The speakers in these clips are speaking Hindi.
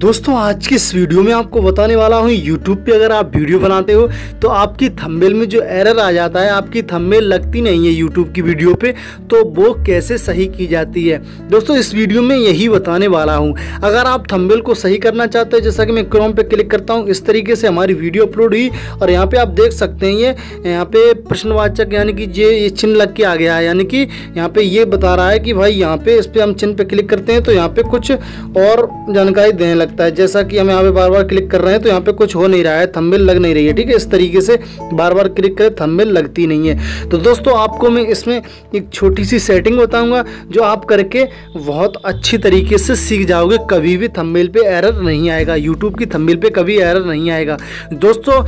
दोस्तों, आज की इस वीडियो में आपको बताने वाला हूँ यूट्यूब पे अगर आप वीडियो बनाते हो तो आपकी थंबनेल में जो एरर आ जाता है, आपकी थंबनेल लगती नहीं है यूट्यूब की वीडियो पे तो वो कैसे सही की जाती है? दोस्तों, इस वीडियो में यही बताने वाला हूँ। अगर आप थंबनेल को सही करना चाहते हैं, जैसा कि मैं क्रोम पे क्लिक करता हूँ, इस तरीके से हमारी वीडियो अपलोड हुई, और यहाँ पे आप देख सकते हैं, ये, यहाँ पे प्रश्नवाचक, यानी कि ये ये चिन्ह लग के आ गया है, यानी कि यहाँ पे ये बता रहा है कि भाई, यहाँ पे इस पर हम चिन्ह पे क्लिक करते हैं तो यहाँ पे कुछ और जानकारी देने लगता है। जैसा कि हम यहाँ पे बार बार क्लिक कर रहे हैं तो यहाँ पे कुछ हो नहीं रहा है। थंबनेल लग नहीं रही है, ठीक है? इस तरीके से बार बार क्लिक करें थंबनेल लगती नहीं है। तो दोस्तों, आपको मैं इसमें एक छोटी सी सेटिंग बताऊँगा, जो आप करके बहुत अच्छी तरीके से सीख जाओगे। कभी भी थंबनेल पर एरर नहीं आएगा। यूट्यूब की थंबनेल पर कभी एरर नहीं आएगा। दोस्तों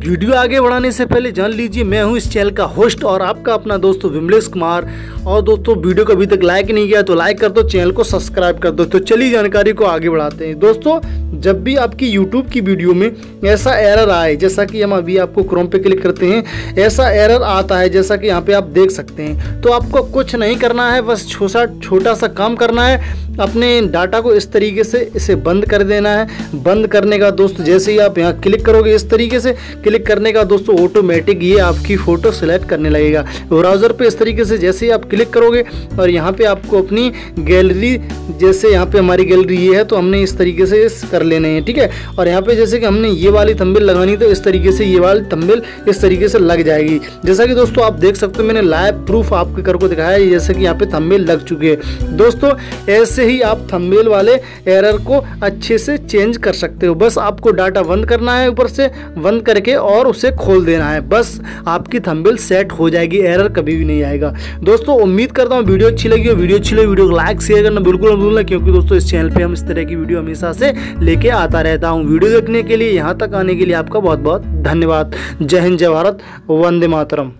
वीडियो आगे बढ़ाने से पहले जान लीजिए, मैं हूँ इस चैनल का होस्ट और आपका अपना दोस्त विमलेश कुमार। और दोस्तों, वीडियो को अभी तक लाइक नहीं किया तो लाइक कर दो, चैनल को सब्सक्राइब कर दो। तो चलिए जानकारी को आगे बढ़ाते हैं। दोस्तों, जब भी आपकी यूट्यूब की वीडियो में ऐसा एरर आए, जैसा कि हम अभी आपको क्रोम पे क्लिक करते हैं, ऐसा एरर आता है, जैसा कि यहाँ पे आप देख सकते हैं तो आपको कुछ नहीं करना है, बस छोटा छोटा सा काम करना है। अपने डाटा को इस तरीके से इसे बंद कर देना है। बंद करने का दोस्त, जैसे ही आप यहाँ क्लिक करोगे, इस तरीके से क्लिक करने का दोस्तों ऑटोमेटिक ये आपकी फ़ोटो सेलेक्ट करने लगेगा। ब्राउज़र पे इस तरीके से जैसे ही आप क्लिक करोगे और यहाँ पे आपको अपनी गैलरी जैसे यहाँ पे हमारी गैलरी ये है तो हमने इस तरीके से कर लेने हैं, ठीक है? और यहाँ पे जैसे कि हमने ये वाली थंबेल लगानी तो इस तरीके से ये वाली थंबेल इस तरीके से लग जाएगी। जैसा कि दोस्तों आप देख सकते हो, मैंने लाइव प्रूफ आपके कर को दिखाया है, जैसे कि यहाँ पे थंबेल लग चुके हैं। दोस्तों, ऐसे ही आप थंबनेल वाले एरर को अच्छे से चेंज कर सकते हो। बस आपको डाटा बंद करना है ऊपर से, बंद करके और उसे खोल देना है। बस आपकी थंबनेल सेट हो जाएगी एरर कभी भी नहीं आएगा। दोस्तों, उम्मीद करता हूँ वीडियो अच्छी लगी हो। वीडियो अच्छी लगी वीडियो को लाइक शेयर करना बिल्कुल भूलना, क्योंकि दोस्तों, इस चैनल पर हम इस तरह की वीडियो हमेशा से लेके आता रहता हूँ। वीडियो देखने के लिए, यहाँ तक आने के लिए आपका बहुत बहुत धन्यवाद। जय हिंद, जय भारत, वंदे मातरम।